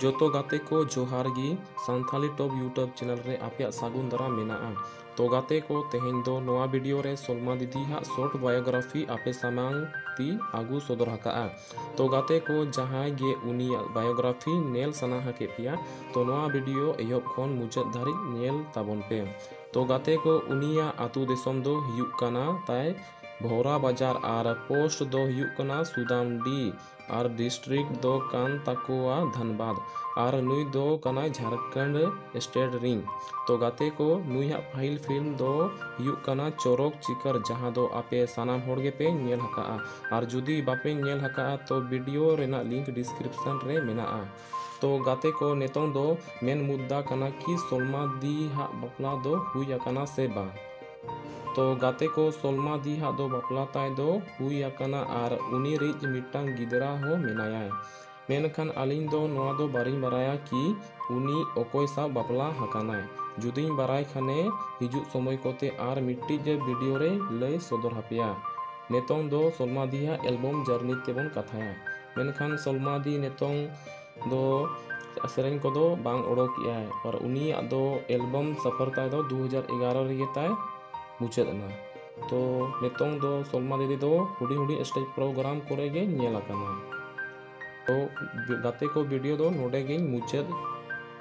ᱡᱚᱛᱚ ᱜᱟᱛᱮ ᱠᱚ ᱡᱚᱦᱟᱨ ᱜᱤ ᱥᱟᱱᱛᱟᱞᱤ ᱴᱚᱯ ᱤᱭᱩᱴᱩᱵ ᱪᱮᱱᱮᱞ ᱨᱮ ᱟᱯᱮᱭᱟᱜ ᱥᱟᱹᱜᱩᱱ ᱫᱟᱨᱟᱢ ᱢᱮᱱᱟᱜᱼᱟ ᱛᱚ ᱜᱟᱛᱮ ᱠᱚ ᱛᱮᱦᱮᱧ ᱫᱚ ᱱᱚᱣᱟ ᱵᱷᱤᱰᱤᱭᱳ ᱨᱮ ᱥᱚᱞᱢᱟ ᱫᱤᱫᱤ ᱦᱟᱜ ᱥᱚᱨᱴ ᱵᱟᱭᱳᱜᱨᱟᱯᱷᱤ ᱟᱯᱮ ᱥᱟᱢᱟᱝ ᱛᱤ ᱟᱹᱜᱩ ᱥᱚᱫᱚᱨ ᱟᱠᱟᱜᱼᱟ ᱛᱚ ᱜᱟᱛᱮ ᱠᱚ ᱡᱟᱦᱟᱸᱭ ᱜᱮ ᱩᱱᱤᱭᱟᱜ ᱵᱟᱭᱳᱜᱨᱟᱯᱷᱤ ᱧᱮᱞ ᱥᱟᱱᱟ ᱠᱮᱫ ᱯᱮᱭᱟ ᱛᱚ ᱱᱚᱣᱟ ᱵᱷᱤᱰᱤᱭᱳ ᱮᱦᱚᱵ ᱠᱷᱚᱱ ᱢᱩᱪᱟᱹᱫ ᱫᱷᱟᱹᱨᱤᱡ ᱧᱮᱞ ᱛᱟᱵᱚᱱ ᱯᱮ ᱛᱚ ᱜᱟᱛᱮ ᱠᱚ ᱩᱱᱤᱭᱟᱜ ᱟᱛᱳ ᱫᱤᱥᱚᱢ ᱫᱚ ᱦᱩᱭᱩᱜ ᱠᱟᱱᱟ ᱛᱟᱭ भौरा बाज़ार और पोस्ट सुदामडी और डिस्ट्रिक्ट दो कान तकुआ धनबाद। और नुई दो कना झारखंड स्टेट रिंग। तो गाते को नुई फ़ाइल फ़िल्म दो हुयुकना चोरक चिकर जहाँ दो आपे सानाम होड़गे पे नेल हका और जुदी बापे नेल हका तो वीडियो रेना लिंक डिस्क्रिप्शन रे मेना तो गाते को नेतों दो मेन मुद्दा कना कि सोलमा दी हा बपला दो हुई अकना से बा। तो गाते को सोलमा दी हा दो बपला ताय दो, हुई अकना आर उनी रिज मिटांग गिदरा हो मेनाया मेनखान दो नोआ दो बाराया कि उनी ओकोय सा बपला हकानाय जुदिंग खाने हिजु समय कोते आर मिट्टी जे वीडियो रे सदर हापिया। नेतों दो सोलमा दी हा एल्बम जर्नी तेबन कथाया मेनखान सोलमा दी नेतों दो सेरें को दो बांग ओडोक याय और उनी दो एल्बम सफ़र ताय दो 2011 रे ताय मुचाद ना तो सोलमा दीदी दो हुडी हुडी स्टेज प्रोग्राम तो को वीडियो दो नोडे गे मुचाद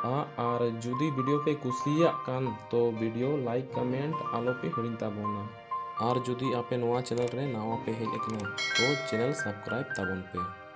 आ और जुदी वीडियो पे कुसिया कान तो वीडियो लाइक कमेंट आलो पे हिड़िन ताबोना और जुदी आपे नोआ चैनल रे नावा पे हेज एकना तो चैनल सब्सक्राइब ताबोन पे